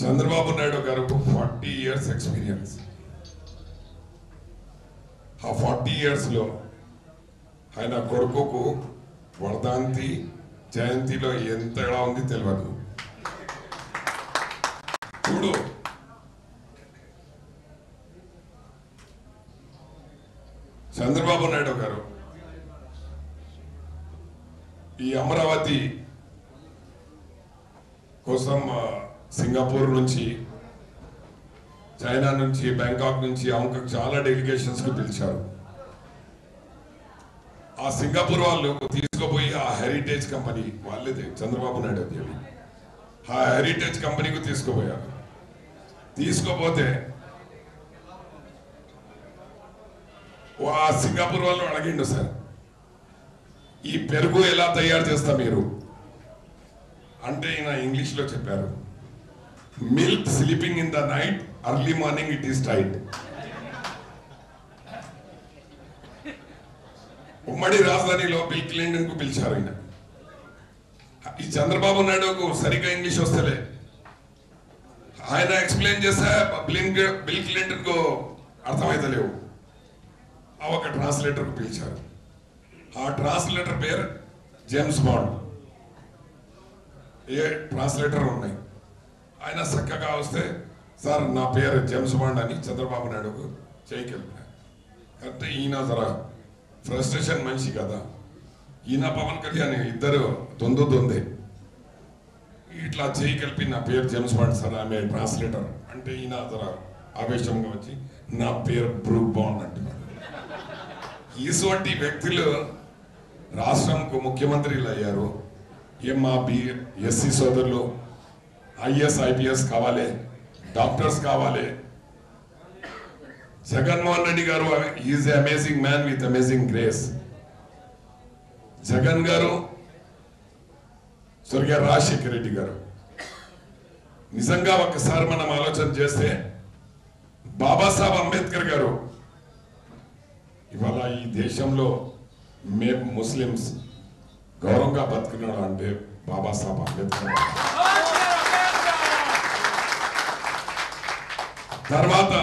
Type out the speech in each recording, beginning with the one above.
చంద్రబాబు నాయుడు గారికి forty years experience. ఆ forty ఇయర్స్లో ఆయన కొడుకుకు వరదాంతి జయంతిలో ఎంతగా ఉంది తెలియదు చూడు. చంద్రబాబు నాయుడు గారు ఈ అమరావతి కోసం సింగపూర్ నుంచి చైనా నుంచి బ్యాంకాక్ నుంచి ఆమెకు చాలా డెలిగేషన్స్కి పిలిచారు. ఆ సింగపూర్ వాళ్ళు తీసుకుపోయి ఆ హెరిటేజ్ కంపెనీ వాళ్ళదే చంద్రబాబు నాయుడు అధ్యక్షుడు ఆ హెరిటేజ్ కంపెనీకి తీసుకుపోయారు. తీసుకోపోతే ఆ సింగపూర్ వాళ్ళు అడిగిండు సార్ ఈ పెరుగు ఎలా తయారు చేస్తా మీరు? అంటే ఈయన ఇంగ్లీష్లో చెప్పారు. Milk sleeping in the night early morning it is tight ఉమ్మడి రాజధానిలో బిల్ క్లింటన్కు పిలిచారు ఆయన. ఈ చంద్రబాబు నాయుడుకు సరిగ్గా ఇంగ్లీష్ వస్తలే. ఆయన ఎక్స్ప్లెయిన్ చేస్తే బిల్ బిల్ క్లింటన్కు అర్థమైతలేవు. ఆ ఒక ట్రాన్స్లేటర్కు పిలిచారు. ఆ ట్రాన్స్లేటర్ పేరు జేమ్స్ బాండ్ ఏ ట్రాన్స్లేటర్ ఉన్నాయి? ఆయన చక్కగా వస్తే సార్ నా పేరు జేమ్స్ బాండ్ అని చంద్రబాబు నాయుడుకు చేయగలిగిన అంటే ఈయన జర ఫ్రస్ట్రేషన్ మనిషి కదా. ఈయన పవన్ కళ్యాణ్ ఇద్దరు దొందు దొందే. ఇట్లా చేయి కలిపి నా పేరు జేమ్స్ బాండ్ సార్ ఆమె ట్రాన్స్లేటర్. అంటే ఈయన జర ఆవేశంగా వచ్చి నా పేరు బ్రూక్ బాండ్ అంటున్నాడు. ఇటువంటి వ్యక్తులు రాష్ట్రంకు ముఖ్యమంత్రులు అయ్యారు. ఏం మా బి ఎస్సీ సోదరులు ఐఎస్ ఐపీఎస్ కావాలి డాక్టర్స్ కావాలి. జగన్మోహన్ రెడ్డి గారు is amazing man with amazing grace. Jagan గారు స్వర్గీయ రాజశేఖర రెడ్డి గారు. నిజంగా ఒకసారి మనం ఆలోచన చేస్తే బాబాసాహెబ్ అంబేద్కర్ గారు ఇవాళ ఈ దేశంలో మేము ముస్లిమ్స్ గౌరవంగా బతుకున్నాడు అంటే బాబాసాహెబ్ అంబేద్కర్. తర్వాత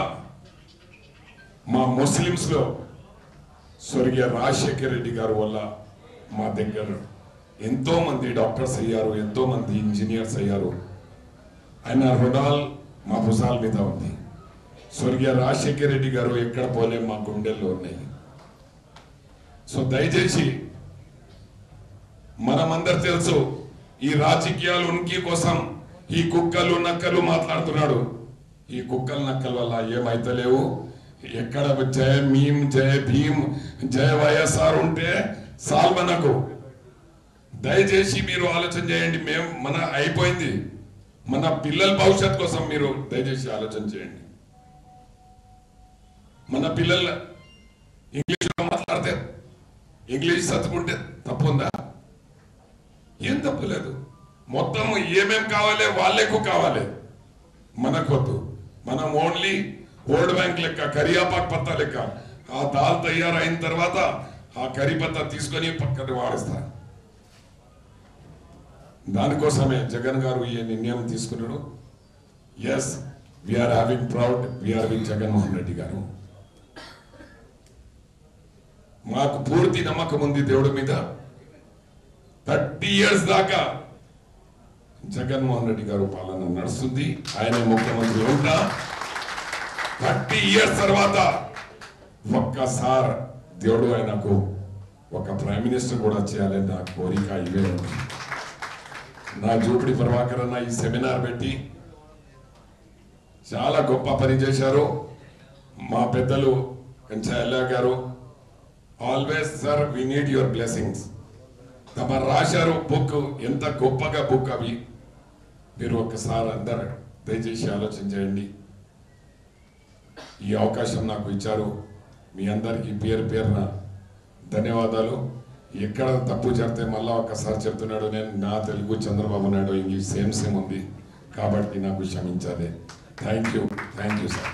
మా ముస్లిమ్స్లో స్వర్గీయ రాజశేఖర్ రెడ్డి గారు వల్ల మా దగ్గర ఎంతో మంది డాక్టర్స్ అయ్యారు ఎంతో మంది ఇంజనీర్స్ అయ్యారు. ఆయన హృదయాలు మా భుజాల మీద ఉంది. స్వర్గీయ రాజశేఖర్ రెడ్డి గారు ఎక్కడ పోలే మా గుండెల్లో ఉన్నాయి. సో దయచేసి మనమందరు తెలుసు ఈ రాజకీయాలు ఉనికి కోసం ఈ కుక్కలు నక్కలు మాట్లాడుతున్నాడు. ఈ కుక్కలు నక్కల వల్ల ఏమైతలేవు? ఎక్కడ జయ మీం జయ భీమ్ జయ వైఎస్ఆర్ ఉంటే సాల్ మనకు దయచేసి మీరు ఆలోచన చేయండి మేము మన అయిపోయింది. మన పిల్లల భవిష్యత్ కోసం మీరు దయచేసి ఆలోచన చేయండి. మన పిల్లలు ఇంగ్లీష్లో మాట్లాడితే ఇంగ్లీష్ చదువుకుంటే తప్పుందా? ఏం తప్పు లేదు. మొత్తం ఏమేం కావాలి వాళ్ళకు కావాలి. మనకొద్దు. మనం ఓన్లీ ఓల్డ్ బ్యాంక్ లెక్క కరియాపాక్ పత్తా లెక్క. ఆ దాల్ తయారైన తర్వాత ఆ కరి పత్తా తీసుకొని పక్కన వాడిస్తా దానికోసమే జగన్ గారు ఈ నిర్ణయం తీసుకున్నాడు. Yes we are having proud we are with Jaganmohan Reddy గారు. మాకు పూర్తి నమ్మకం ఉంది దేవుడి మీద. థర్టీ ఇయర్స్ దాకా జగన్మోహన్ రెడ్డి గారు పాలన నడుస్తుంది. ఆయన ముఖ్యమంత్రి ఉంటా. థర్టీ ఇయర్స్ తర్వాత ఒక్కసారి దేవుడు ఆయనకు ఒక ప్రైమ్ మినిస్టర్ కూడా చేయాలని నా కోరిక ఇవే ఉంది. నా జూపిడి ప్రభాకర్ అన్న ఈ సెమినార్ పెట్టి చాలా గొప్ప పని చేశారు. మా పెద్దలు కంచాయల్లా గారు always sir we need your blessings తమ రాశారు బుక్ ఎంత గొప్పగా బుక్ అవి. మీరు ఒక్కసారి అందరు దయచేసి ఆలోచన చేయండి ఈ అవకాశం నాకు ఇచ్చారు. మీ అందరికీ పేరు పేరున ధన్యవాదాలు. ఎక్కడ తప్పు చేస్తే మళ్ళీ ఒక్కసారి చెప్తున్నాడు నేను నా Telugu Chandrababu Naidu English same same ఉంది. కాబట్టి నాకు క్షమించాలి. Thank you thank you sir